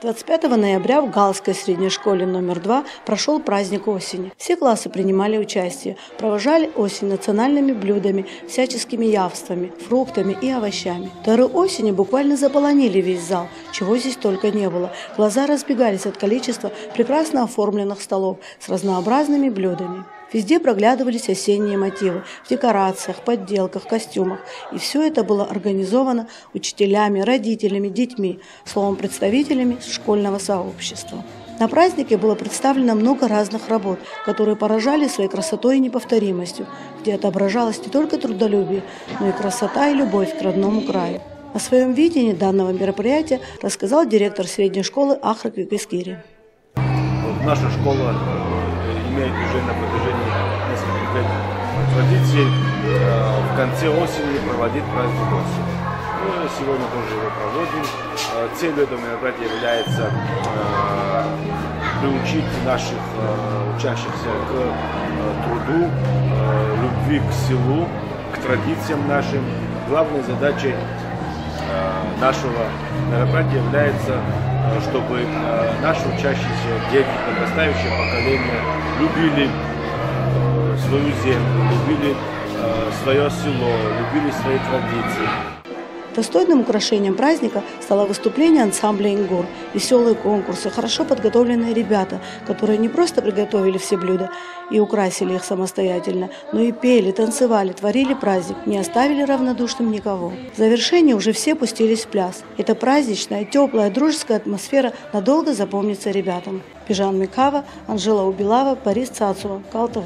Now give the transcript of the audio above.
25 ноября в Галской средней школе номер 2 прошел праздник осени. Все классы принимали участие, провожали осень национальными блюдами, всяческими явствами, фруктами и овощами. Дары осени буквально заполонили весь зал, чего здесь только не было. Глаза разбегались от количества прекрасно оформленных столов с разнообразными блюдами. Везде проглядывались осенние мотивы в декорациях, подделках, костюмах. И все это было организовано учителями, родителями, детьми, словом, представителями школьного сообщества. На празднике было представлено много разных работ, которые поражали своей красотой и неповторимостью, где отображалось не только трудолюбие, но и красота и любовь к родному краю. О своем видении данного мероприятия рассказал директор средней школы Ахрак Викискири. Наша школа имеет уже на протяжении нескольких лет традиции э, в конце осени проводить праздник осени. Мы сегодня тоже его проводим. Э, целью этого мероприятия является э, приучить наших учащихся к труду, любви к селу, к традициям нашим. Главной задачей нашего мероприятия является чтобы э, наши учащиеся дети, подрастающее поколение любили э, свою землю, любили свое село, любили свои традиции. Достойным украшением праздника стало выступление ансамбля «Ингур». Веселые конкурсы, хорошо подготовленные ребята, которые не просто приготовили все блюда и украсили их самостоятельно, но и пели, танцевали, творили праздник, не оставили равнодушным никого. В завершении уже все пустились в пляс. Эта праздничная, теплая, дружеская атмосфера надолго запомнится ребятам. Пижан Микава, Анжела Убилава, Борис Цацула, Кал ТВ.